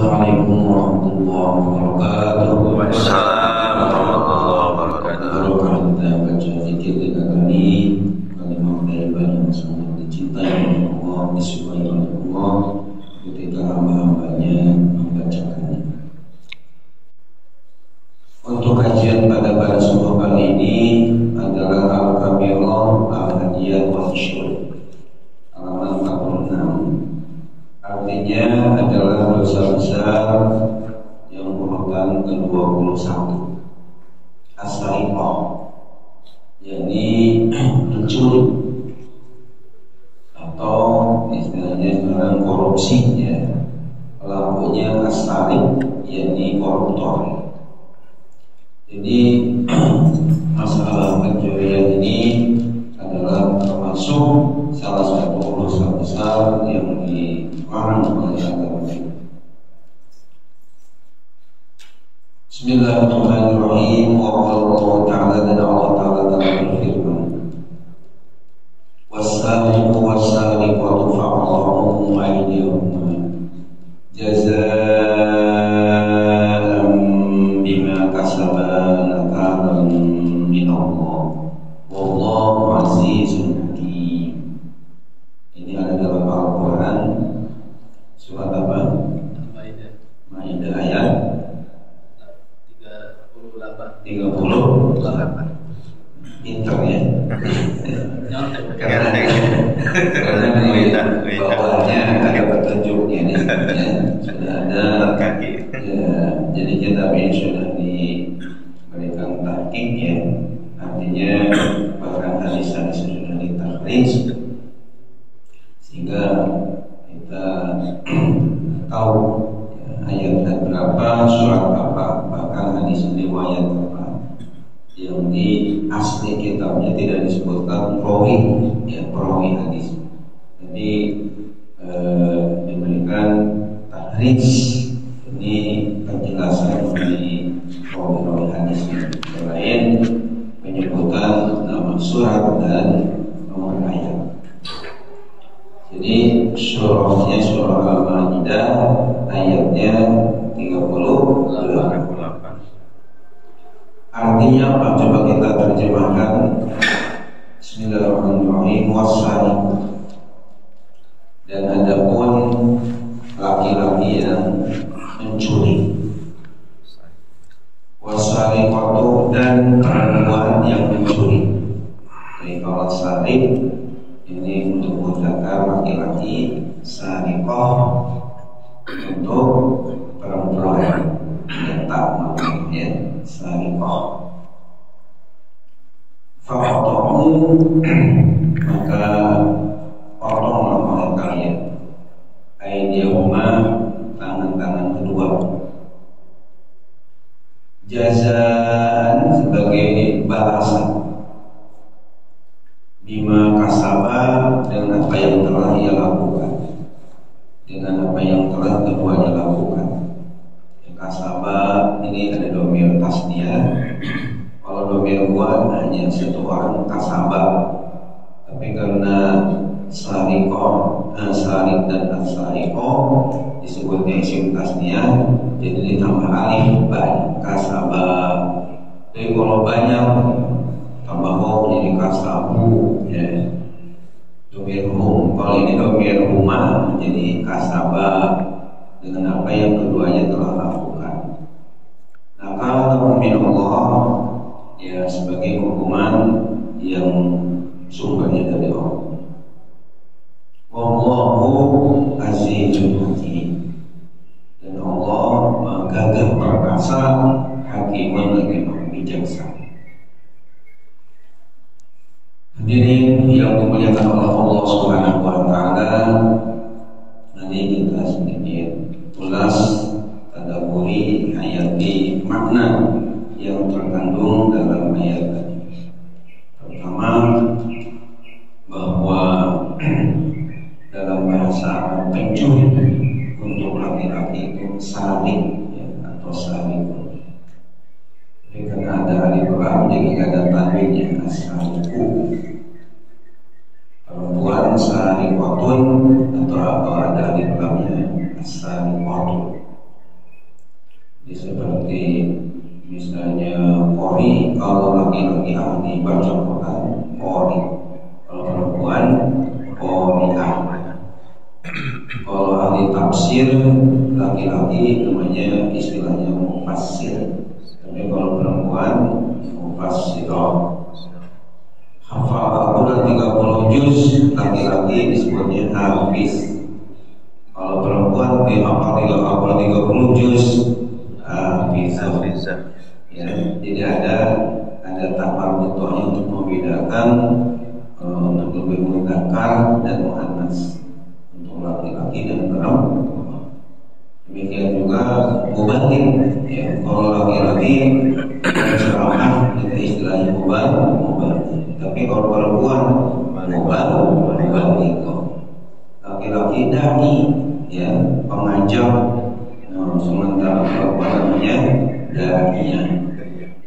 Assalamualaikum warahmatullahi wabarakatuh. Waalaikumsalam warahmatullahi wabarakatuh. Barokah kita baca zikir kita kali kalimat thayyibah yang sangat dicintai oleh Allah, disukai oleh Allah ketika hamba-hambanya Wassaliqatu dan perempuan yang mencuri Jadi kalau sarik Ini untuk mudakar laki-laki Sariqah Untuk perempuan Yang tak namanya Sariqah Faktomu Maka Potonglah oleh kalian. Aidiyahuma Tangan-tangan kedua Jazaan sebagai balasan. Bima kasaba dengan apa yang telah ia lakukan. Dengan apa yang telah keduanya lakukan. Ya, Kasaba ini ada domir tasnia Kalau domir buat hanya satu orang kasaba Tapi karena sarikoh, eh, sarik dan asarikoh disebutnya isim tasnia jadi ditambah alif banyak kasaba. Tapi kalau banyak tambah waw jadi kasabu ya. Domir hum kalau ini domir rumah menjadi kasaba. Dengan apa yang keduanya telah lakukan. Nah kalau min Allah ya sebagai hukuman yang sumbernya dari Allah Wallahu azizun hakim dan Allah maha gagah perkasa hakiman lagi maha bijaksana Hadirin yang dimuliakan oleh Allah Subhanahu wa taala nanti kita sedikit ulas tadaburi ayat di makna yang terkandung dalam ayat tadi. Pertama bahwa dalam bahasa Arab pencuri untuk laki-laki itu saling ya, atau saling. Jadi karena ada alif lam jadi ada tanwinnya asaliku. Perempuan sariqatun atau apa ada alif lamnya asaliqatun. Jadi seperti misalnya kori kalau laki-laki ahli baca Quran kori kalau perempuan koriah kalau ahli tafsir laki-laki namanya istilahnya mufassir tapi kalau perempuan mufassirah hafal Al-Quran 30 juz laki-laki disebutnya hafiz kalau perempuan dia hafal 30 juz hafiz Bisa. ya jadi ada ada betuanya untuk membedakan eh, untuk lebih dan muannas untuk laki-laki dan perempuan. Demikian juga mubatin ya. Kalau laki-laki ceramah itu istilahnya mubat mubatin tapi kalau perempuan mubat mubatin laki-laki dai ya pengajar Nah, sementara perempuan namanya dahiyah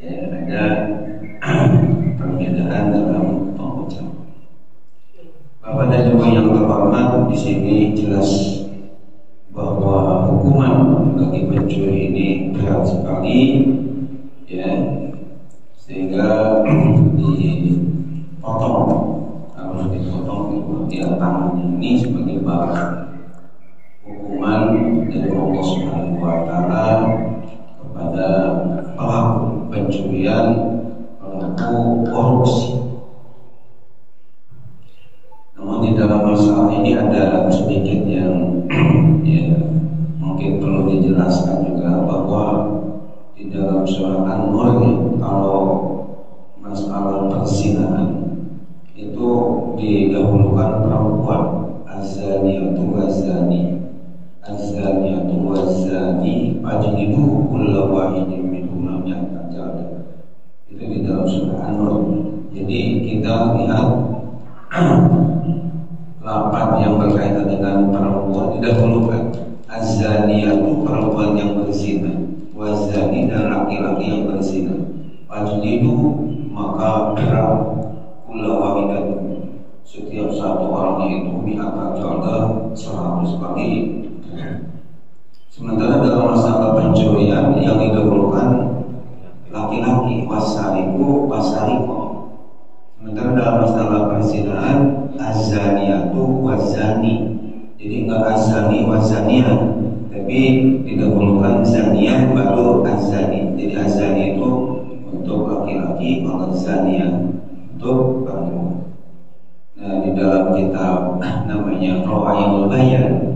ya ada perbedaan dalam pengucapan Bapak dan Ibu yang terhormat di sini jelas bahwa hukuman bagi pencuri ini berat sekali ya. Sehingga dipotong harus dipotong di tangannya ini sebagai barang hukuman dari Allah Subhanahu wa taala kepada pelaku pencurian pelaku korupsi. Namun di dalam masalah ini ada sedikit yang ya, mungkin perlu dijelaskan juga bahwa di dalam surat An-Nur kalau masalah perzinahan itu didahulukan perempuan azaniyatu wazani azaniyatu wazani fajlidu kulla wahidin minhuma mi'atan jaldah itu di dalam surah An-Nur jadi kita lihat lapan yang berkaitan dengan perempuan. Didahulukan azaniyatu perempuan yang berzina. Wazani dan laki-laki yang berzina. Fajlidu maka berat kulla wahidatin setiap satu orang itu mi'atan jaldah seratus kali Sementara dalam masalah pencurian yang didahulukan laki-laki wasariko. Sementara dalam masalah perzinahan azaniatu wazani. Jadi enggak azani wazania, tapi didahulukan zaniah baru azani. Jadi azani itu untuk laki-laki, kalau untuk perempuan. Nah, di dalam kitab namanya Rawaiul Bayan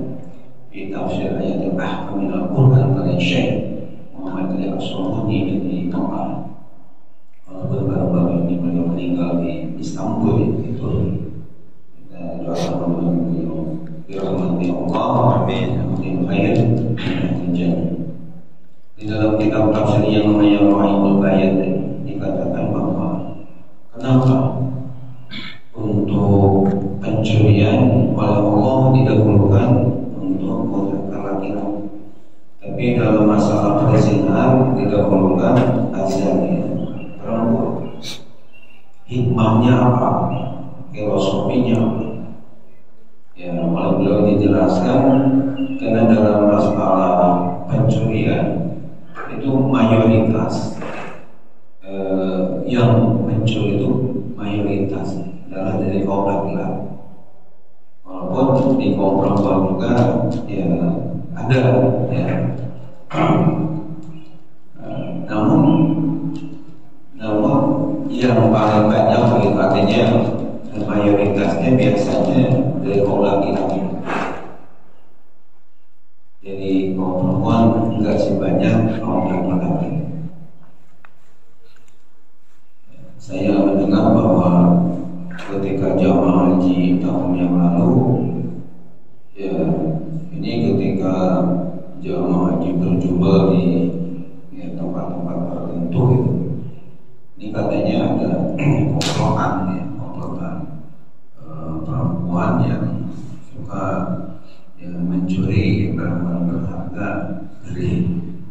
di tafsir ayat al-ahkam al-Quran Syekh Muhammad Ali As-Sultani dari. Baru-baru ini beliau meninggal di Istanbul itu. Kita doakan beliau dirahmati Allah. Amin. Amin. Khair. Di dalam kitab tafsir yang namanya Rahimul Bayan dikatakan bahwa kenapa untuk pencurian oleh Allah didahulukan untuk menggunakan laki-laki. Tapi dalam masalah perzinahan didahulukan azani perempuan. Hikmahnya apa? Filosofinya apa? Ya, oleh beliau dijelaskan karena dalam masalah pencurian itu mayoritas eh, yang mencuri itu mayoritas adalah dari kaum laki-laki walaupun di kaum perempuan juga ya ada ya Eh, namun namun yang paling banyak begitu artinya mayoritasnya biasanya dari kaum laki-laki jadi kaum perempuan enggak sebanyak kaum laki-laki saya mendengar bahwa ketika jamaah haji tahun yang lalu ya ini ketika jamaah haji berjumpa di ya, tempat-tempat tertentu gitu. ini katanya ada komplotan ya komplotan eh, perempuan yang suka ya, mencuri barang-barang berharga dari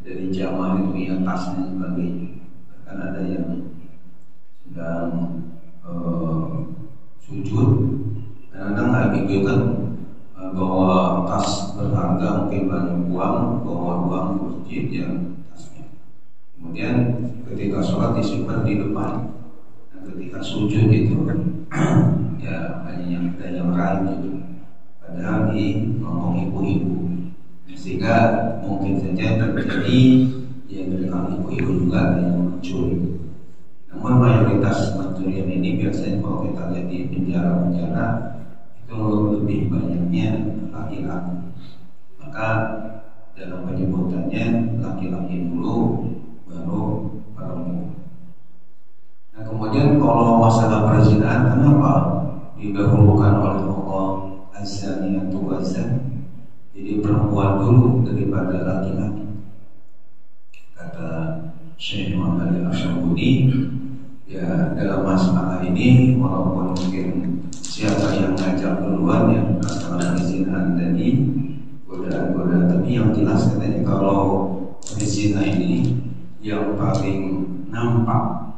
dari jamaah itu ya tasnya dan sebagainya kan ada yang sedang eh, sujud kadang-kadang hal itu kan eh, bawa tas berharga mungkin banyak uang bawa uang masjid yang tas Kemudian ketika sholat disimpan di depan. Dan ketika sujud itu ya hanya ada yang lain juga. Padahal di ngomong ibu-ibu. Sehingga mungkin saja terjadi kalangan ibu-ibu juga yang mencuri. Namun mayoritas pencurian ini biasanya kalau kita lihat di penjara-penjara itu lebih banyaknya laki-laki. Maka dalam penyebutannya laki-laki dulu baru perempuan. Nah kemudian kalau masalah perzinahan kenapa didahulukan oleh Allah azaniyatu wazan jadi perempuan dulu daripada laki-laki kata Syekh Muhammad Al-Asyabudi ya dalam masalah ini walaupun mungkin siapa yang ngajak duluan ya masalah perzinahan tadi godaan-godaan tapi yang jelas katanya kalau berzina ini yang paling nampak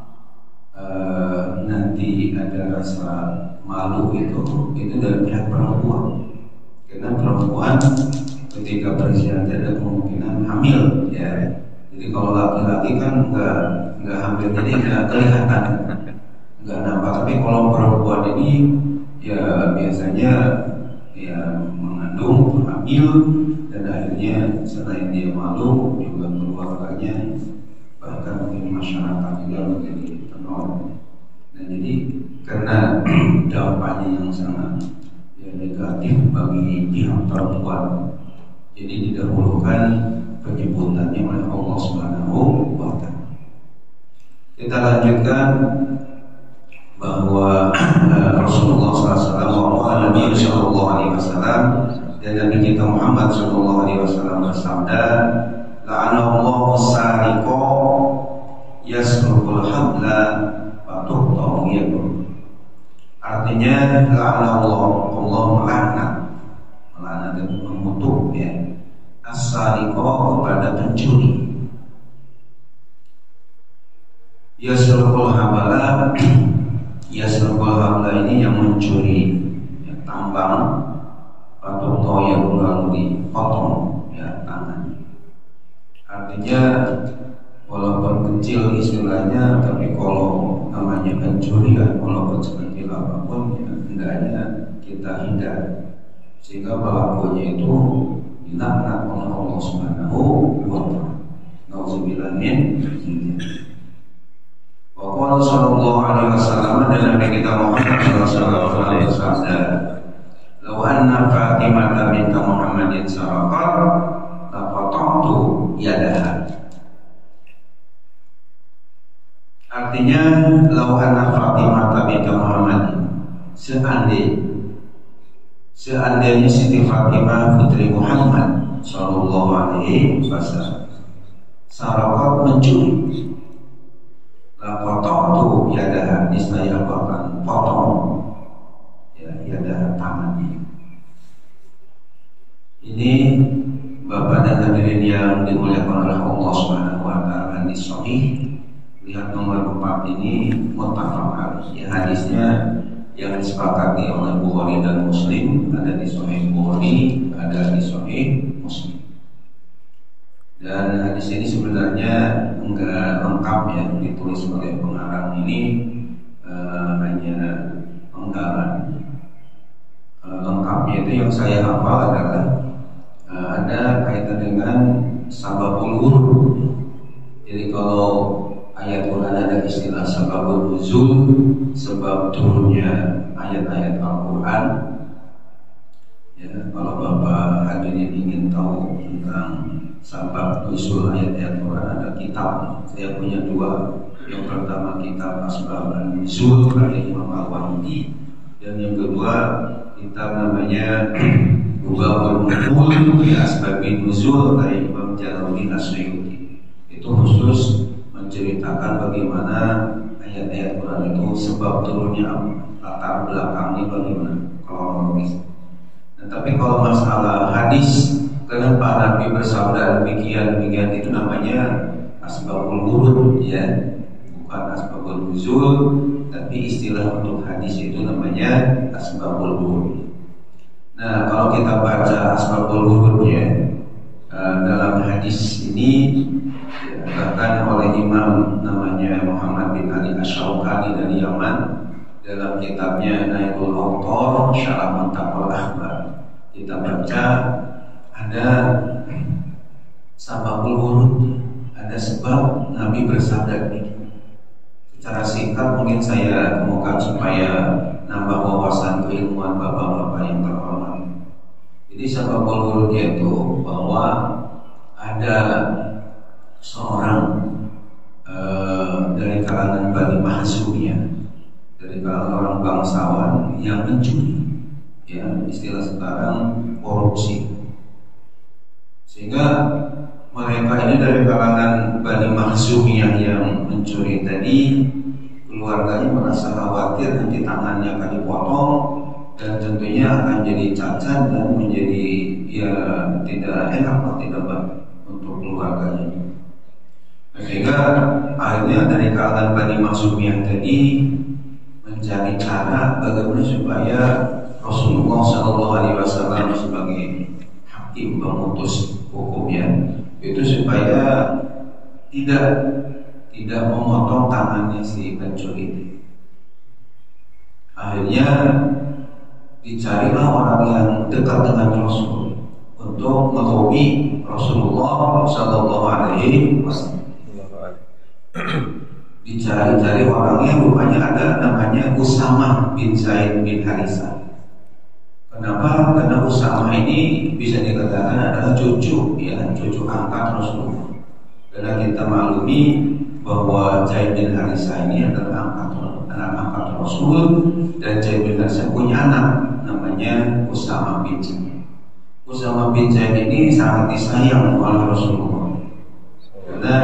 eh, nanti ada rasa malu itu itu dari pihak perempuan. Karena perempuan ketika berzina ada kemungkinan hamil ya jadi kalau laki-laki kan nggak nggak hamil jadi nggak kelihatan nggak nampak. Tapi kalau perempuan ini ya biasanya ya mengandung hamil dan akhirnya selain dia malu juga keluarganya bahkan mungkin masyarakat juga menjadi penolong. Dan jadi karena dampaknya yang sangat ya, negatif bagi pihak perempuan jadi didahulukan penyebutannya oleh Allah Subhanahu wa taala. Kita lanjutkan bahwa uh, Rasulullah SAW Nabi Shallallahu Alaihi Wasallam dan Nabi kita Muhammad Shallallahu Alaihi Wasallam bersabda, "La'anallahu sariqo yasrukul habla fatuqta'u yaduh." Artinya la'anallahu Allah melaknat melaknat itu mengutuk ya as-sariqo kepada pencuri. Yasrukul habala Yasrukul habla ini yang mencuri ya, tambang atau toyol lalu dipotong ya tangan. Artinya walaupun kecil istilahnya tapi kalau namanya pencurian walaupun sekecil apa pun ya hendaknya kita hindari sehingga pelakunya itu dilaknat oleh Allah Subhanahu wa taala. Nauzubillah min alaihi wasallam Nabi kita Muhammad sallallahu alaihi wasallam Law Fatimah binti Muhammadin saraqat laqata'tu yadaha Artinya law Fatimah binti Muhammad seandainya seandainya Siti Fatimah putri Muhammad Sallallahu Alaihi Wasallam sarakat mencuri lakotok tuh yada niscaya aku akan potong ya yada tangannya. Ini Bapak dan hadirin yang dimuliakan oleh Allah Subhanahu wa taala sahih. Lihat nomor 4 ini muttafaq ya hadisnya yang disepakati oleh Bukhari dan Muslim ada di Sahih Bukhari, ada di Sahih Muslim. Dan hadis ini sebenarnya enggak lengkap ya ditulis oleh pengarang ini uh, hanya penggalan. Uh, lengkapnya itu yang saya hafal adalah uh, ada kaitan dengan sababul. Jadi kalau ayat Quran ada istilah sababul nuzul sebab turunnya ayat-ayat Al-Quran. Ya kalau Bapak hadirin ingin tahu tentang sabab nuzul ayat-ayat Quran ada kitab. Saya punya dua. Yang pertama kitab Asbab dan dari Imam Al-Wahidi dan yang kedua kitab namanya Bubabul Nuzul di Asbabin Nuzul dari Imam Jalaluddin Asyuyuti. Itu khusus menceritakan bagaimana ayat-ayat Quran itu sebab turunnya latar belakangnya bagaimana kronologis. Nah, tapi kalau masalah hadis, kenapa Nabi bersabda demikian demikian itu namanya asbabul wurud ya, bukan asbabul nuzul, tapi istilah untuk hadis itu namanya asbabul wurud. Nah, kalau kita baca asbabul wurudnya uh, dalam hadis ini bahkan oleh imam namanya Muhammad bin Ali Asyaukani dari Yaman dalam kitabnya Naikul Autor Syarah Muntaqal Akhbar. Kita baca ada sababul wurud ada sebab Nabi bersabda ini secara singkat mungkin saya kemukakan supaya nambah wawasan keilmuan bapak-bapak yang terhormat. Jadi sababul wurudnya itu bahwa ada seorang uh, dari kalangan Bani Mahsumiyah dari kalangan orang bangsawan yang mencuri ya istilah sekarang korupsi. Sehingga mereka ini dari kalangan Bani Mahsumiyah yang mencuri tadi keluarganya merasa khawatir nanti tangannya akan dipotong dan tentunya akan jadi cacat dan menjadi ya tidak enak atau tidak baik untuk keluarganya sehingga akhirnya dari kalangan Bani Maksumiyah tadi mencari cara bagaimana supaya Rasulullah Shallallahu Alaihi Wasallam sebagai hakim pemutus hukumnya itu supaya tidak tidak memotong tangannya si pencuri itu. Akhirnya dicarilah orang yang dekat dengan Rasul untuk menghobi Rasulullah Shallallahu Alaihi Wasallam dicari-cari orangnya rupanya ada namanya Usama bin Zaid bin Harisa. Kenapa? Karena Usama ini bisa dikatakan adalah cucu ya, cucu angkat Rasulullah. Karena kita maklumi bahwa Zaid bin Harisa ini adalah angkat anak angkat Rasul dan Zaid bin Harisa punya anak namanya Usama bin Zaid. Usama bin Zaid ini sangat disayang oleh Rasulullah. Karena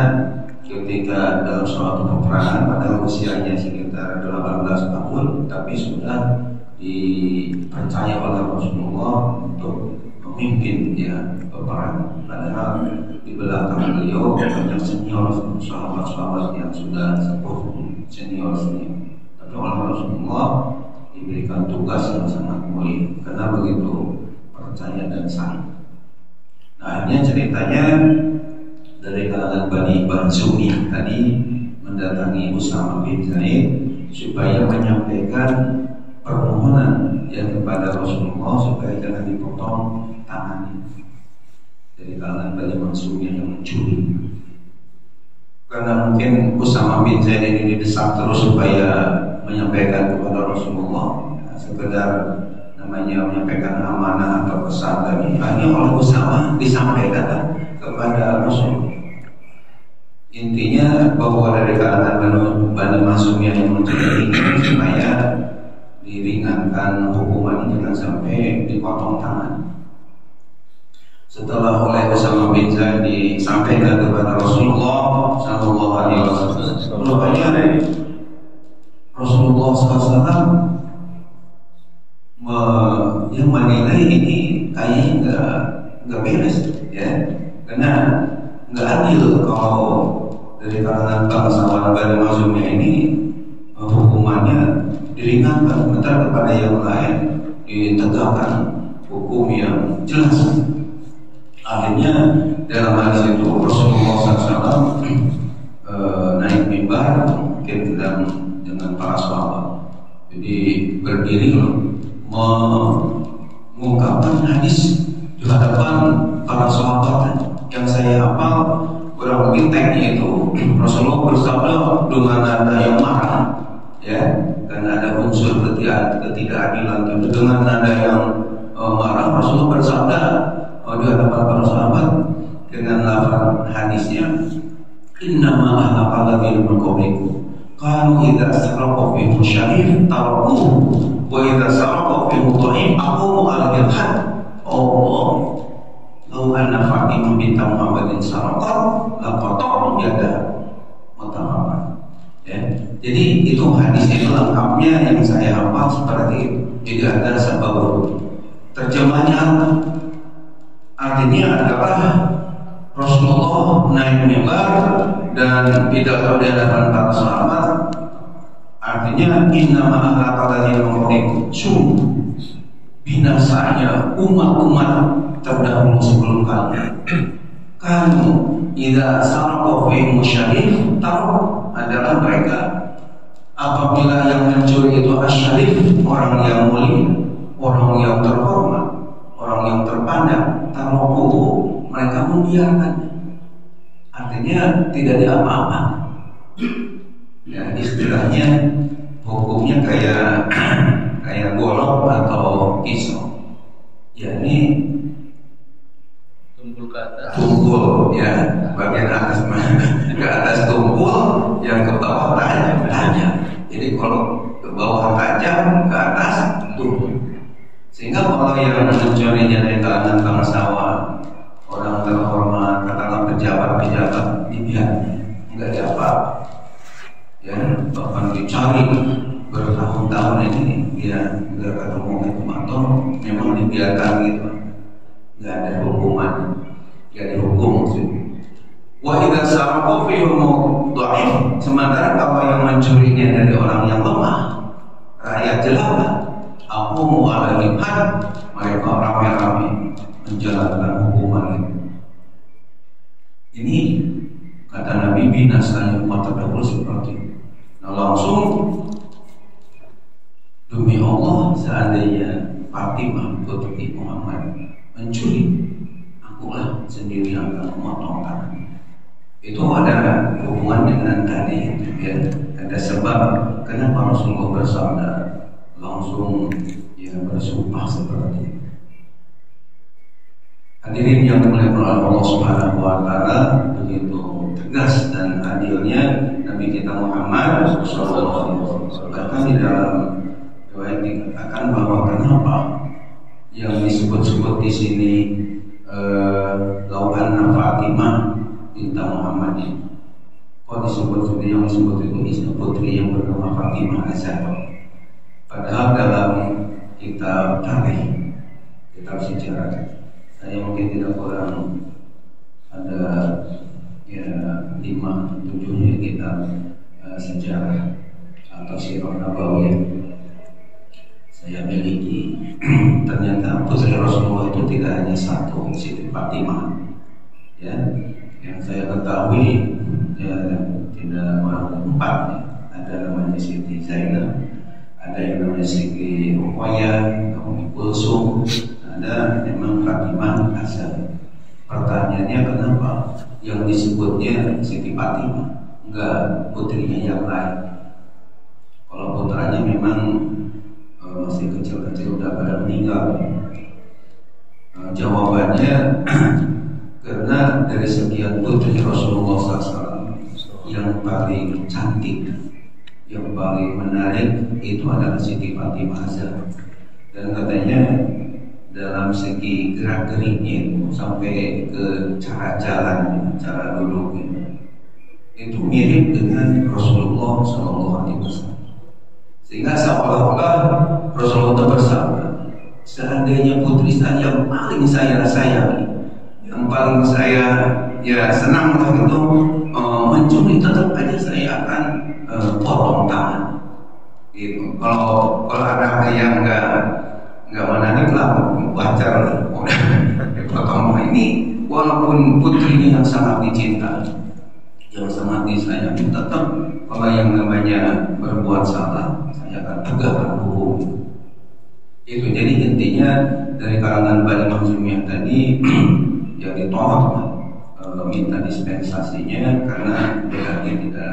ketika dalam suatu peperangan pada usianya sekitar 18 tahun tapi sudah dipercaya oleh Rasulullah untuk memimpin ya peperangan padahal di belakang beliau banyak senior sahabat-sahabat yang sudah sepuh senior senior. Tapi oleh Rasulullah diberikan tugas yang sangat mulia. Karena begitu percaya dan sayang nah akhirnya ceritanya dari kalangan Bani Bansumi tadi mendatangi Usama bin Zaid supaya menyampaikan permohonan yang kepada Rasulullah supaya jangan dipotong tangannya. Dari kalangan Bani Bansumi yang mencuri. Karena mungkin Usama bin Zaid ini didesak terus supaya menyampaikan kepada Rasulullah ya, sekedar namanya menyampaikan amanah atau pesan tadi. Hanya oleh Usama disampaikan kepada Rasulullah Intinya bahwa dari kalangan Bani, Bani Masum yang ini supaya diringankan hukuman jangan sampai dipotong tangan. Setelah oleh Usama bin Zaid disampaikan kepada Rasulullah Shallallahu Alaihi Wasallam, rupanya Rasulullah SAW yang menilai ini kayaknya nggak nggak beres ya, karena nggak adil kalau dari kalangan bangsawan Bani Mazumnya ini hukumannya diringankan sementara kepada yang lain ditegakkan hukum yang jelas. Akhirnya dalam hal itu Rasulullah SAW e, naik mimbar mungkin sedang dengan para sahabat. Jadi berdiri mengungkapkan hadis di hadapan para sahabat yang saya hafal kurang lebih teknik itu Rasulullah bersabda dengan nada yang marah ya karena ada unsur ketidakadilan itu. Dengan nada yang uh, marah Rasulullah bersabda uh, di hadapan para sahabat dengan lafaz hadisnya innama ahlaqal ladzina min qablikum kanu idza saraqa fi syarif tarakuhu wa idza saraqa fi mutahim aqumu al had Allah Lau anna Fatimah binta Muhammadin saraqat laqata yada mutahama. Ya. Jadi itu hadis itu lengkapnya yang saya hafal seperti itu. Ada sebab terjemahnya? Artinya adalah Rasulullah naik mimbar dan pidato di hadapan para sahabat. Artinya inna ma'alaqadani yang sungguh binasanya umat-umat terdahulu sebelum kalian. Kamu Ida sarqa fi musyarif tahu adalah mereka apabila yang mencuri itu asyarif orang yang mulia, orang yang terhormat, orang yang terpandang, taruh mereka membiarkannya. Artinya tidak ada apa-apa. Ya, istilahnya hukumnya kayak kayak golok atau pisau. Ya Tumpul ya. Bagian atas ke atas tumpul yang ke bawah tajam tajam jadi kalau ke bawah tajam ke atas tumpul. Sehingga kalau yang mencurinya dari kalangan bangsawan orang terhormat katakanlah pejabat-pejabat dibiarkan nggak ada apa ya bahkan dicari bertahun-tahun ini ya nggak ketemu itu atau memang dibiarkan gitu nggak ada hukuman nggak dihukum maksudnya. Wa idza saraqu fi dhaif. Sementara kalau yang mencurinya dari orang yang lemah rakyat jelata aku mau ada mereka ramai-ramai menjalankan hukuman itu ini kata Nabi binasanya umat terdahulu seperti. Nah langsung demi Allah seandainya Fatimah putri Muhammad mencuri, akulah sendiri yang akan. Itu ada hubungan dengan tadi, ya. Ada sebab kenapa Rasulullah bersabda langsung ya bersumpah seperti itu. Hadirin yang oleh Allah Subhanahu wa taala, begitu tegas dan adilnya Nabi kita Muhammad sallallahu alaihi wasallam. Bahkan di dalam riwayat dikatakan bahwa kenapa yang disebut-sebut di sini eh, Lauhan Fatimah binta Muhammad. Kok disebut seperti yang disebut itu istri putri yang bernama Fatimah Azhar. Padahal dalam kitab tarikh, kitab sejarah saya mungkin tidak kurang ada ya lima tujuhnya kita uh, sejarah atau sirah nabawiyah saya miliki ternyata tidak hanya satu Siti Fatimah ya yang saya ketahui ya tidak kurang empat ya. ada namanya Siti Zainab ada yang namanya Siti Ruqayyah Umi Kulsum ada memang Fatimah asal. Pertanyaannya kenapa yang disebutnya Siti Fatimah enggak putrinya yang lain? Kalau putranya memang e, masih kecil-kecil udah pada meninggal. Jawabannya karena dari sekian putri Rasulullah SAW yang paling cantik, yang paling menarik itu adalah Siti Fatimah Azhar. Dan katanya dalam segi gerak geriknya sampai ke cara jalan, cara duduknya itu mirip dengan Rasulullah Wasallam. Sehingga seolah-olah Rasulullah itu bersabda, seandainya putri saya yang paling saya sayangi, yang paling saya ya senang waktu itu uh, mencuri tetap aja saya akan uh, potong tangan. Gitu. Kalau kalau ada yang enggak nggak menarik lah wajar potong ini walaupun putrinya yang sangat dicinta yang sangat disayang tetap kalau yang namanya berbuat salah saya akan tegakkan itu jadi intinya dari kalangan Bani Maksumiyah tadi yang ditolak e, minta dispensasinya karena dia tidak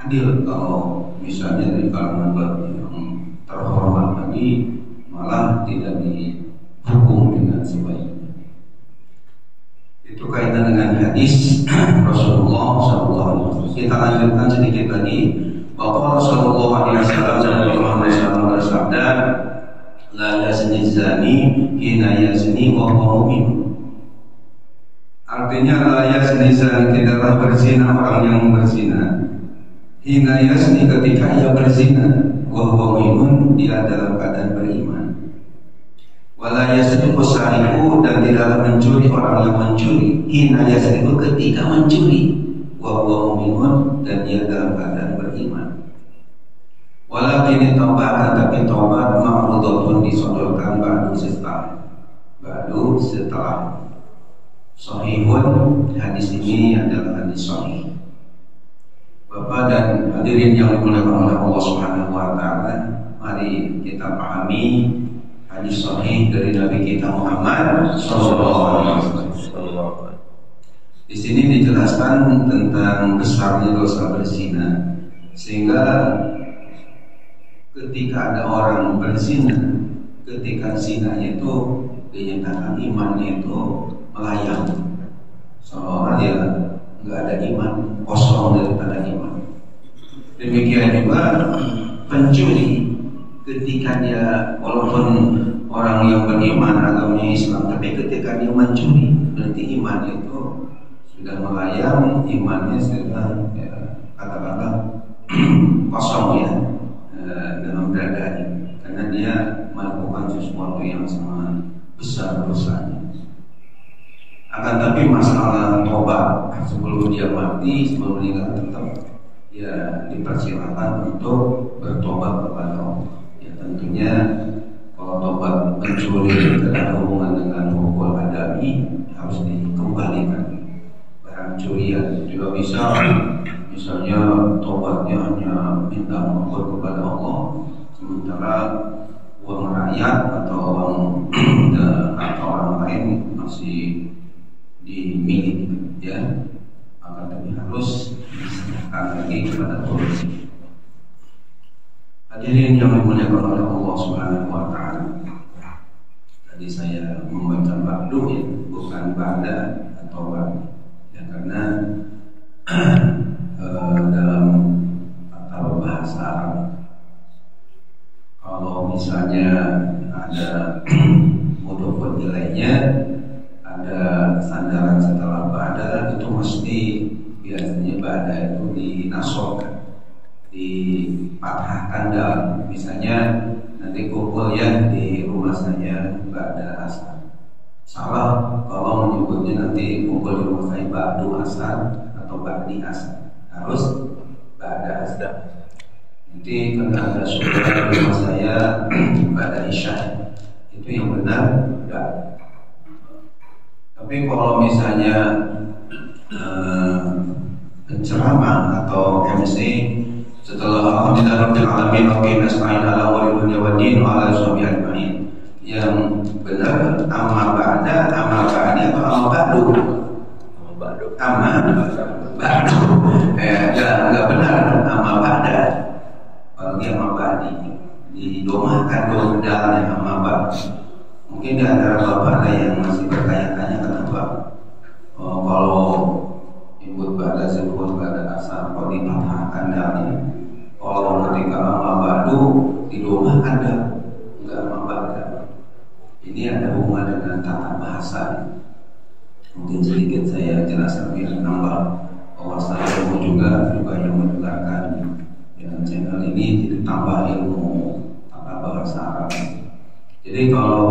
adil kalau misalnya dari kalangan Bani yang terhormat tadi malah tidak dihukum dengan sebaiknya. Itu kaitan dengan hadis Rasulullah SAW. Kita lanjutkan sedikit lagi bahwa Rasulullah SAW bersabda, La yazni zani hina yazni wa mu'min. Artinya la yazni zani tidaklah berzina orang yang berzina. Hina yazni ketika ia berzina, wa huwa dia dalam keadaan beriman wala yasriqu sariqu dan tidaklah mencuri orang yang mencuri hina yasriqu ketika mencuri wa huwa dan dia dalam keadaan beriman walakin taubat tapi taubat ma'rudatun disodorkan ba'du setelah ba'du setelah Sahihun hadis ini adalah hadis sahih. Bapak dan hadirin yang dimuliakan oleh Allah Subhanahu wa taala, mari kita pahami hadis sahih dari Nabi kita Muhammad sallallahu alaihi wasallam. Di sini dijelaskan tentang besarnya dosa berzina sehingga ketika ada orang berzina ketika zinanya itu dinyatakan imannya itu melayang. Seolah dia nggak ada iman kosong daripada iman. Demikian juga pencuri ketika dia walaupun orang yang beriman agamanya Islam tapi ketika dia mencuri berarti iman itu sudah melayang imannya sudah ya, kata-kata kosong ya dalam dadanya karena dia melakukan sesuatu yang sangat besar dosanya. Akan tapi masalah tobat sebelum dia mati sebelum meninggal tetap ya dipersilakan untuk bertobat kepada Allah. Ya tentunya kalau tobat mencuri ada hubungan dengan hukum adami harus dikembalikan. Barang curian juga bisa misalnya tobatnya hanya minta maaf kepada Allah sementara uang rakyat atau uang atau orang lain masih dimiliki ya. Maka tapi harus diserahkan lagi kepada polisi hadirin yang dimuliakan oleh Allah Subhanahu wa taala. Tadi saya membaca ba'du ya bukan ba'da atau ba'da ya karena eh, dalam tata bahasa Arab kalau misalnya ada mudofun nilainya ada sandaran setelah bada itu mesti biasanya bada itu dinasolkan dalam misalnya nanti kumpul ya di rumah saya bada asar. Salah kalau menyebutnya nanti kumpul di rumah saya badu asar atau badi asar. Harus bada asar. Nanti karena ada saudara di rumah saya bada isya. Itu yang benar enggak tapi kalau misalnya eh, penceramah atau MC Alhamdulillah Rabbil Alamin qina nasta'in ala wa dunya wa din wa ala sahbihi ajma'in yang benar amma ba'da amma ba'di atau amma ba'du? Amma ba'du. Eh enggak enggak benar. Amma ba'da. Dia amma ba'di. Didomakan dua pedalnya amma ba'du. Mungkin di antara bapak ada yang masih bertanya-tanya kenapa oh, kalau ibu pada sebut pada asal kok dipatahkan dalnya. Kalau ketika amma badu dah enggak bada. Ini ada hubungan dengan tata bahasa. Mungkin sedikit saya jelaskan biar nambah bahwa saya juga juga yang mendengarkan dengan channel ini ditambah ilmu tata bahasa Arab. Jadi kalau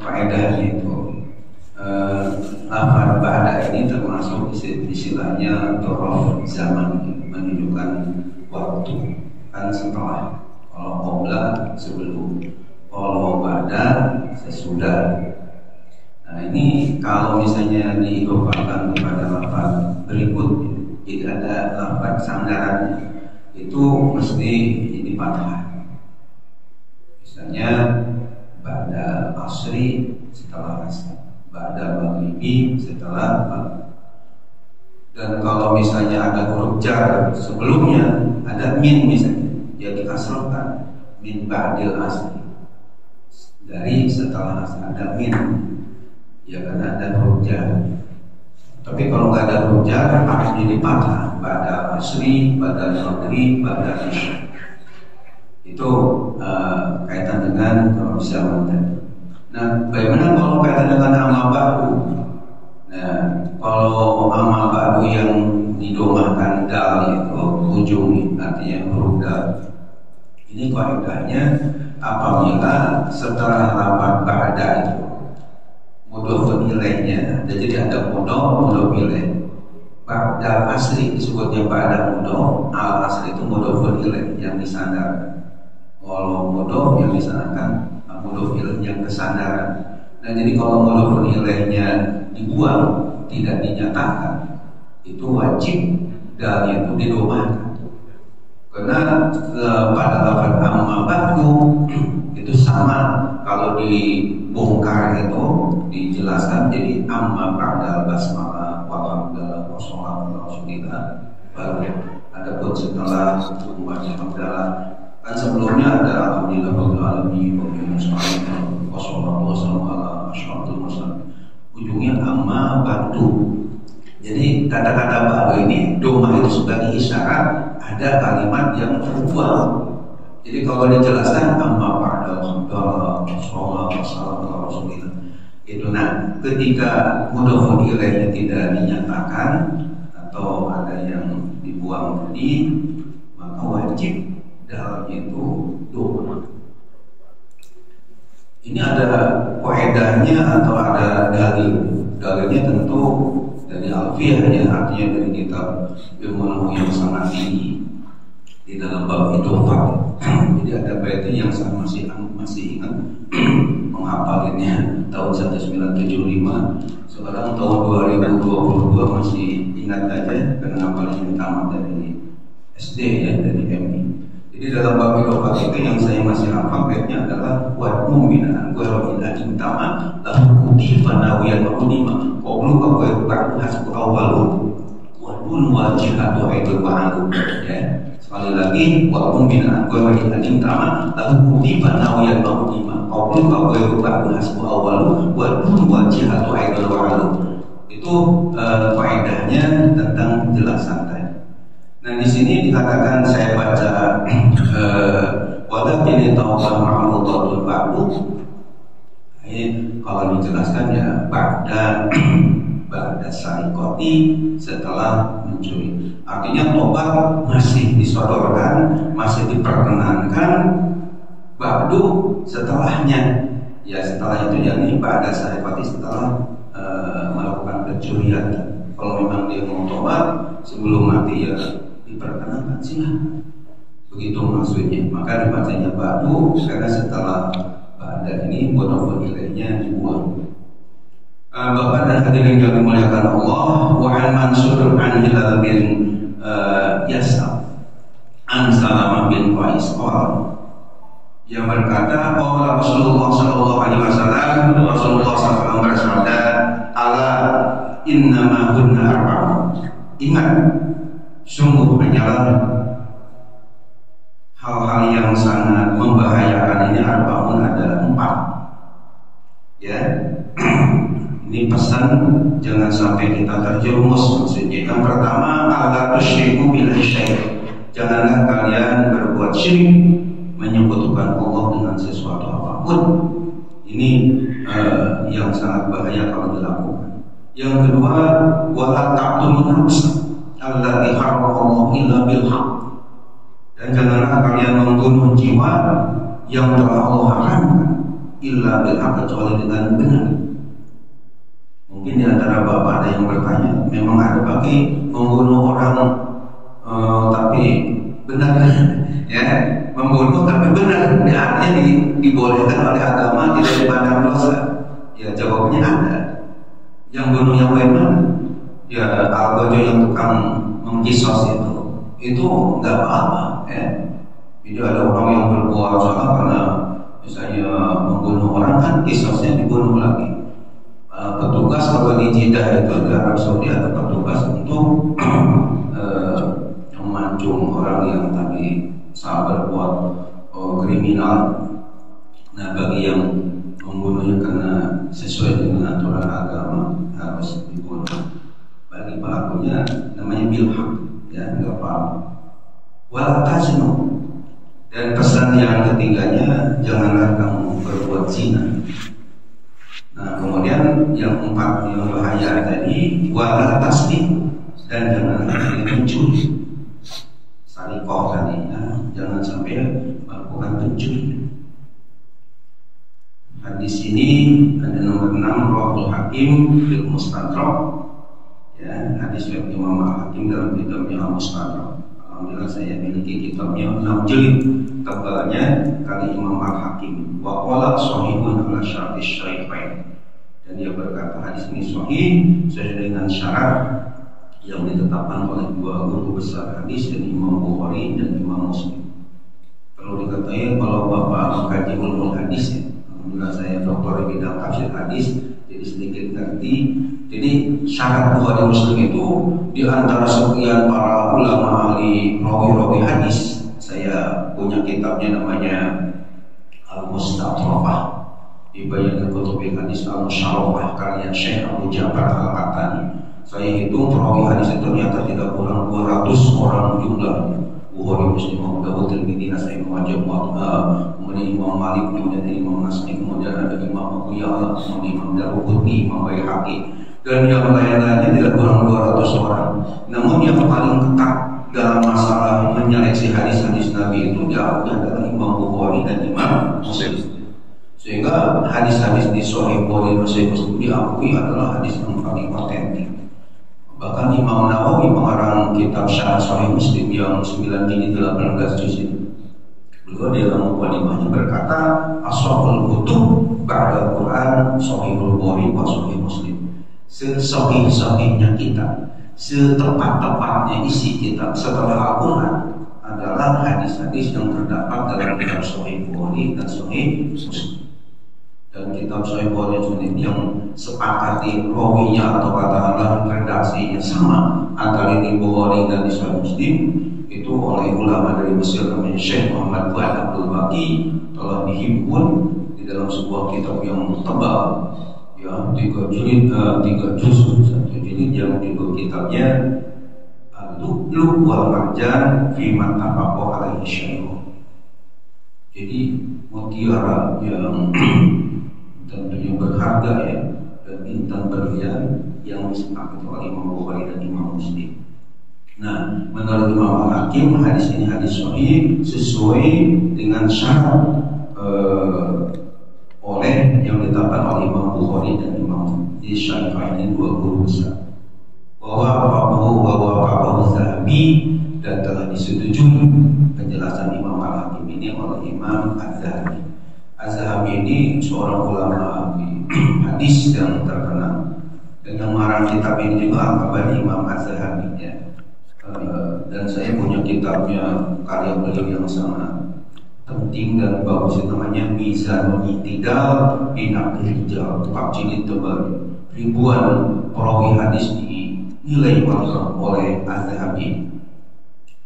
faedahnya itu eh, ba'da ini termasuk istilahnya torof zaman menunjukkan waktu kan setelah sebelum kalau ba'da sesudah nah ini kalau misalnya diidofakan kepada lafaz berikut jika ada lafaz sandarannya itu mesti dipatah misalnya pada asri setelah asar pada maghribi setelah maghrib dan kalau misalnya ada huruf jar sebelumnya ada min misalnya yang dikasrahkan min ba'dil asri dari setelah asar ada min ya karena ada huruf jar tapi kalau nggak ada huruf jar harus jadi patah pada asri pada maghrib pada isya itu uh, kaitan dengan kalau bisa tadi. Nah, bagaimana kalau kaitan dengan amal baru? Nah, kalau amal baru yang didomakan dal itu ujung artinya huruf. Ini kaidahnya apabila setelah lapan ba'da itu? Mudhof nilainya jadi ada mudhof mudhof nilai. Ba'da asli disebutnya ba'da mudhof al asli itu mudhof nilai yang disandarkan. Kalau bodoh yang disanakan bodoh ilmu yang kesandaran. Nah jadi kalau bodoh ilahnya dibuang tidak dinyatakan itu wajib. Dalil itu didomakan karena eh, pada lafaz amma ba'du itu sama. Kalau dibongkar itu dijelaskan jadi amma ba'dal basmalah wa ba'dal wa sholatu rasulillah baru ada pun setelah membaca hamdalah kan sebelumnya ada alhamdulillah rabbil alamin wa bihi nasta'in wa ala asyrafil mursalin ujungnya amma ba'du. Jadi kata-kata baru ini doma itu sebagai isyarat ada kalimat yang berubah. Jadi kalau dijelaskan amma ba'da ala rasulillah itu nah ketika mudhafun ilaihnya tidak dinyatakan atau ada yang dibuang tadi maka wajib dalamnya itu doma. Ini ada kaidahnya atau ada dalil. Dalilnya tentu dari Alfiyah ya artinya dari kitab ilmu yang sangat tinggi. Di dalam bab itu Jadi ada baitnya yang saya masih masih ingat. Menghafalinnya tahun 1975 sekarang tahun 2022 masih ingat aja karena hafalnya tamat dari SD ya dari MI jadi dalam bab ilofat itu yang saya masih hafal baitnya adalah buat mu'minan gue rohin adim tama lahu kutifa nawiyan wa kunima qawlu wa gue ba'du hasbu awalu wa dun wa jihadu aidul ba'adu ya sekali lagi wa mu'minan gue rohin adim tama lahu kutifa nawiyan wa kunima qawlu wa gue ba'du hasbu awalu wa dun wa jihadu aidul ba'adu itu uh, faedahnya tentang jelasan tadi Nah di sini dikatakan saya baca wadah ini taubat ma'amudhatul ba'du. Kalau dijelaskan ya Ba'da Ba'da sarikoti setelah mencuri. Artinya tobat masih disodorkan Masih diperkenankan Ba'du setelahnya. Ya setelah itu yakni Ba'da sarikoti setelah uh, melakukan pencurian. Kalau memang dia mau tobat sebelum mati ya diperkenankan silahkan begitu maksudnya. Maka dibacanya batu karena setelah pada ini bonofon ilaihnya dibuang uh, Bapak dan hadirin yang dimuliakan Allah wa an Mansur an Hilal bin uh, Yasaf an Salamah bin Qais. Yang berkata bahwa Rasulullah Shallallahu Alaihi Wasallam Rasulullah SAW bersabda Allah innama hunna arba'un ingat sungguh hanyalah hal-hal yang sangat membahayakan ini arbaun ada empat. Ya. Ini pesan jangan sampai kita terjerumus. Maksudnya yang pertama ala tusyriku billahi syai. Janganlah kalian berbuat syirik menyebutkan Allah dengan sesuatu apa pun. Ini uh, yang sangat bahaya kalau dilakukan. Yang kedua wala taqtulun nafsa illa Dan janganlah kalian membunuh jiwa yang telah Allah haramkan illa bil kecuali dengan benar. Mungkin di antara bapak ada yang bertanya, memang ada bagi membunuh orang uh, tapi benar? Ya membunuh tapi benar. Ya, artinya di, dibolehkan oleh agama tidak dipandang dosa. Ya jawabnya ada. Yang bunuh yang mana ya algojo yang tukang mengkisos itu itu nggak apa-apa ya. Jadi ada orang yang berbuat salah karena misalnya membunuh orang kan kisosnya dibunuh lagi. Uh, petugas kalau di Jeddah itu di Arab Saudi ada petugas untuk uh, memancung orang yang tadi salah berbuat uh, kriminal. Nah bagi yang membunuhnya karena sesuai dengan aturan agama harus bagi pelakunya namanya bilham ya nggak paham. Wal dan pesan yang ketiganya janganlah kamu berbuat zina. Nah kemudian yang empat yang bahaya tadi wala tasbih dan janganlah mencuri sarikoh tadi nah, jangan sampai melakukan pencuri. Hadis ini ada nomor 6 Rahul Hakim Bil Mustadrak ya hadis yang Imam Al-Hakim dalam kitabnya Al-Mustadrak Alhamdulillah saya miliki kitabnya 6 jilid tebalnya kali Imam Al-Hakim wa qala sahihun ala syartis syaifain dan dia berkata hadis ini sahih sesuai dengan syarat yang ditetapkan oleh dua guru besar hadis dan Imam Bukhari dan Imam Muslim. Perlu diketahui kalau Bapak mengkaji ulumul hadis ya, alhamdulillah saya doktor di bidang tafsir hadis, jadi sedikit ngerti. Jadi syarat Bukhari Muslim itu di antara sekian para ulama ahli rawi-rawi hadis, saya punya kitabnya namanya Al-Mustatrafah. Ibayan Kutubil Hadis Al-Musyarawah karya Syekh Abu Ja'far Al-Qatani. Saya hitung perawi hadis itu ternyata tidak kurang 200 orang jumlahnya. Bukhari Muslim Abu Dawud Tirmidzi Nasai Muwajjah Muwatta kemudian Imam Malik kemudian Imam Nasai kemudian ada Imam Abu Ya'la kemudian Imam Daruqutni Imam Baihaqi dan yang lain-lainnya tidak kurang 200 orang namun yang paling ketat dalam masalah menyeleksi hadis-hadis Nabi itu diakui adalah Imam Bukhari dan Imam Muslim sehingga hadis-hadis di Sahih Bukhari dan Sahih Muslim diakui adalah hadis yang paling otentik Bahkan Imam Nawawi pengarang kitab Syarah Sahih Muslim yang 9 jilid 18 juz itu. Beliau dalam mukadimahnya berkata, Ashabul kutub ba'da Quran Sahihul Bukhari wa Sahih Muslim. Sesahih-sahihnya kita, setepat-tepatnya isi kita setelah Al-Quran adalah hadis-hadis yang terdapat dalam kitab Sahih Bukhari dan Sahih Muslim. Dan kitab Sahih Bukhari ini yang sepakati rawinya atau katakanlah redaksinya sama antara ini Bukhari dan Sahih Muslim itu oleh ulama dari Mesir namanya Syekh Muhammad Fuad Abdul Baqi telah dihimpun di dalam sebuah kitab yang tebal ya tiga jilid uh, tiga juz satu jilid yang judul kitabnya Lu'lu wal Marjan fi Matafaqo alaihi syai'un jadi mutiara yang tentunya berharga ya dan bintang berlian yang disepakati oleh Imam Bukhari dan Imam Muslim. Nah, menurut Imam Hakim hadis ini hadis sahih sesuai dengan syarat uh, oleh yang ditetapkan oleh Imam Bukhari dan Imam Syafi'i ini dua guru besar. Bahwa Abu bahwa Abu Zahabi dan telah disetujui penjelasan Imam Al-Hakim ini oleh Imam Az-Zahabi. Az-Zahabi ini seorang ulama hadis yang terkenal dan yang marah kitab ini juga kabar Imam Az-Zahabi ya. Uh, dan saya punya kitabnya karya beliau yang sangat bagus itu namanya Mizanul Itidal Binaqil Rijal tetap jilid tebal ribuan perawi hadis dinilai oleh Az-Zahabi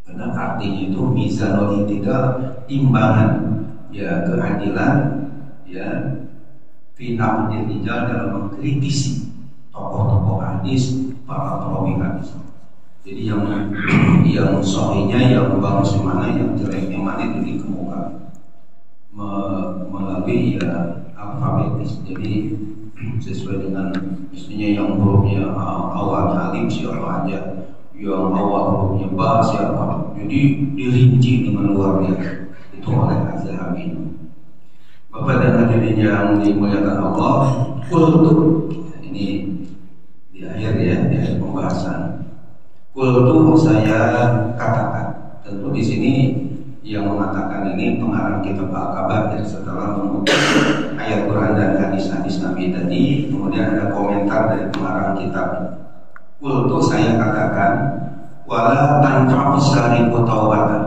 karena artinya itu Mizanul Itidal timbangan ya keadilan ya. Final rijal dalam mengkritisi tokoh-tokoh hadis para perawi hadis. Jadi yang yang sohinya yang bagus mana yang jeleknya mana itu dikemukakan Me, melalui ya alfabetis. Jadi sesuai dengan mestinya yang hurufnya awalnya alim siapa aja. Yang awal hurufnya ba siapa jadi dirinci dengan luar biasa. Itu oleh Az-Zahabi. Bapak dan hadirin yang dimuliakan Allah, kultu ini di akhir ya, di akhir pembahasan. Kultu saya katakan, tentu di sini yang mengatakan ini pengarang kitab Al-Kabir setelah mengutip ayat Quran dan hadis-hadis Nabi tadi, kemudian ada komentar dari pengarang kitab. Kultu saya katakan, wala sariqu taubatan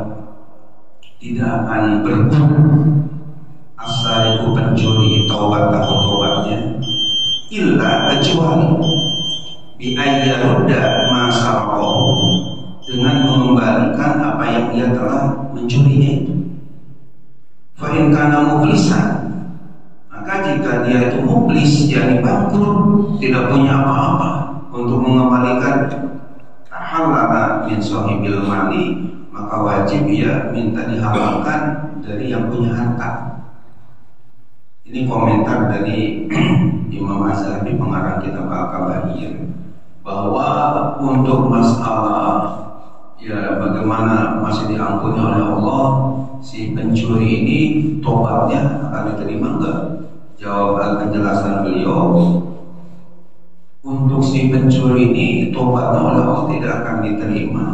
tidak akan berguna asal itu pencuri taubat atau taubatnya illa kecuali biayyarudda masa dengan mengembalikan apa yang dia telah mencurinya itu fa'in muflisan maka jika dia itu muflis jadi bangkrut tidak punya apa-apa untuk mengembalikan tahallala min sahibil mali maka wajib ya minta dihalalkan dari yang punya harta. Ini komentar dari Imam Azhabi pengarang kitab Al-Kabair bahwa untuk masalah ya bagaimana masih diampuni oleh Allah si pencuri ini tobatnya akan diterima enggak? Jawab penjelasan beliau untuk si pencuri ini tobatnya oleh Allah tidak akan diterima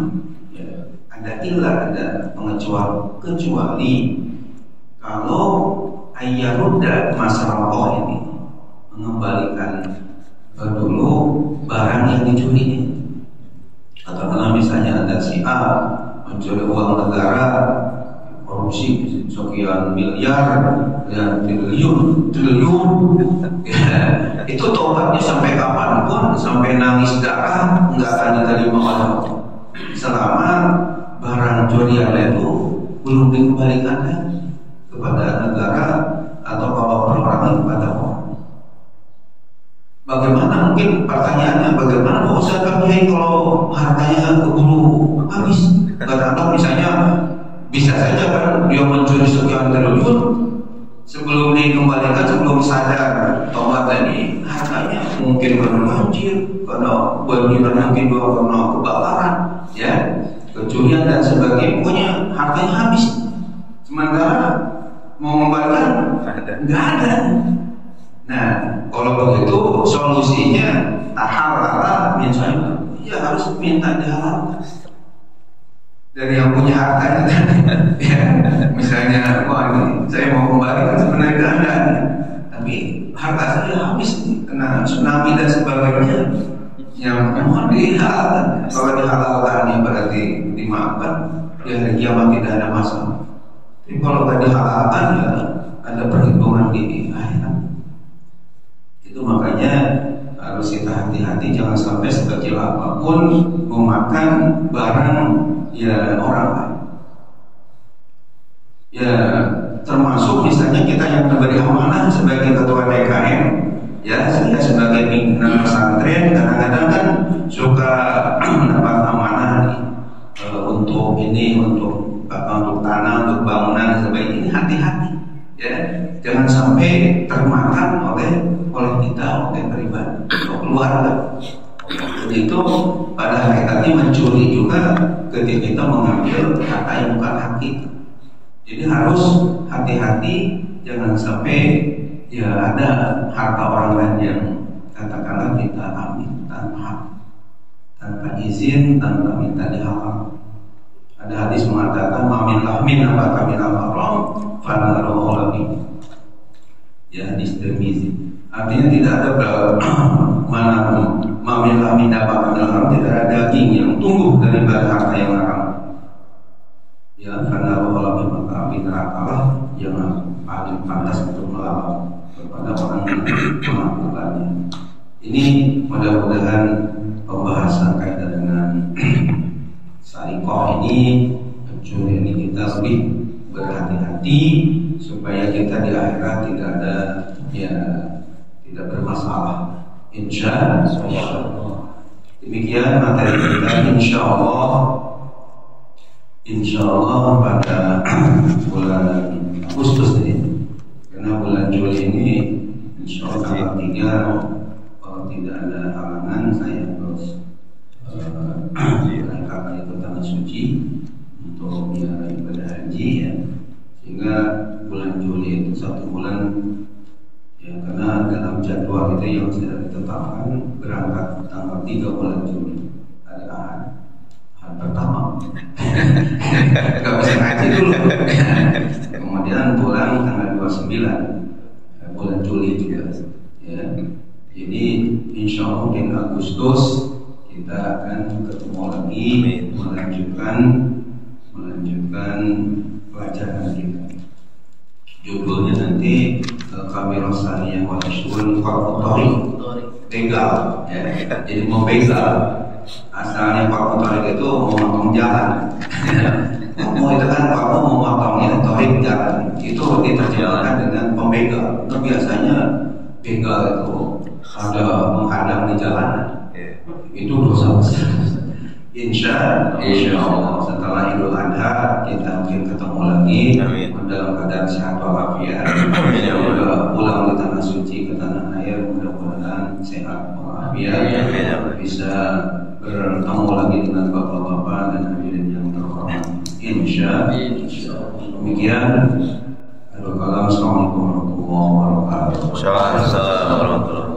ada ilah ada pengecuali kecuali kalau ayaruda masalah ini mengembalikan dulu barang yang dicuri. Katakanlah misalnya ada si A mencuri uang negara korupsi sekian miliar dan triliun triliun. Itu tobatnya sampai kapan pun sampai nangis darah nggak akan diterima oleh selama barang curian itu belum dikembalikan kepada negara atau bawa perorangan kepada orang Bagaimana mungkin pertanyaannya bagaimana Pak Ustaz kami kalau hartanya keburu habis. Katakanlah misalnya bisa saja kan dia mencuri sekian triliun sebelum dikembalikan sebelum sadar tobat tadi hartanya mungkin karena banjir karena banjiran mungkin juga karena kebakaran ya kecurian dan sebagainya pokoknya hartanya habis sementara mau mengembalikan nggak ada nah kalau begitu solusinya tahalala misalnya ya harus minta dihalalkan dari yang punya hartanya ya, misalnya wah ini saya mau kembali kan sebenarnya tidak ada tapi harta saya habis kena tsunami dan sebagainya yang mohon dihalalkan kalau dihalalkan ya berarti dimaafkan ya hari kiamat tidak ada masalah tapi kalau tidak dihalalkan ya ada perhitungan di akhirat itu makanya harus kita hati-hati jangan sampai sekecil apa pun memakan barang ya orang lain. Ya termasuk misalnya kita yang diberi amanah sebagai ketua DKM, ya saya sebagai pimpinan pesantren kadang-kadang kan suka mendapat amanah nih e, untuk ini untuk apa untuk tanah untuk bangunan dan sebagainya ini hati-hati ya jangan sampai termakan oleh oleh kita oleh pribadi atau keluarga jadi itu pada hakikatnya mencuri juga ketika kita mengambil harta yang bukan hak kita. Jadi harus hati-hati jangan sampai ya ada harta orang lain yang katakanlah kita ambil tanpa hak, tanpa izin, tanpa minta dihalal. Ada hadis mengatakan mamin lahmin apa kami haram fana Ya hadis Tirmizi. Artinya tidak ada mana mamilah mindapat haram tidak ada daging yang tumbuh dari harta yang haram. Ya karena Allah api neraka lah yang paling pantas untuk melawan kepada orang yang melakukannya. Ini mudah-mudahan pembahasan kaitan dengan sarikoh ini pencuri ini kita lebih berhati-hati supaya kita di akhirat tidak ada ya tidak bermasalah. Insya Allah. Demikian materi kita insya Allah. Insya Allah pada bulan Agustus ini. Karena bulan Juli ini insya Allah tanggal tiga kalau tidak ada halangan saya terus berangkat ke tanah suci untuk ya, ibadah haji ya. Sehingga bulan Juli itu satu bulan. Ya karena dalam jadwal itu yang sudah ditetapkan berangkat tanggal 3 bulan Juli hari Ahad hari pertama. Nggak bisa ngaji dulu. Kemudian pulang tanggal 29 ya, bulan Juli juga. Ya jadi insya Allah mungkin Agustus kita akan ketemu lagi melanjutkan melanjutkan pelajaran kita judulnya nanti uh, kami rasanya yang wajibun fakutori begal ya. jadi mau begal asalnya fakutori itu mau motong jalan. Mau itu kan kamu mau motongnya torik jalan. Itu diterjemahkan dengan pembegal itu biasanya begal itu. Ada menghadang di jalanan itu dosa besar. Insya, insya Allah setelah Idul Adha kita mungkin ketemu lagi. Amin dalam keadaan sehat walafiat pulang ke tanah suci ke tanah air mudah-mudahan sehat walafiat. Bisa bertemu lagi dengan bapak-bapak dan hadirin yang terhormat. Insya Allah. Demikian. Assalamualaikum warahmatullahi wabarakatuh. Waalaikumsalam warahmatullahi wabarakatuh.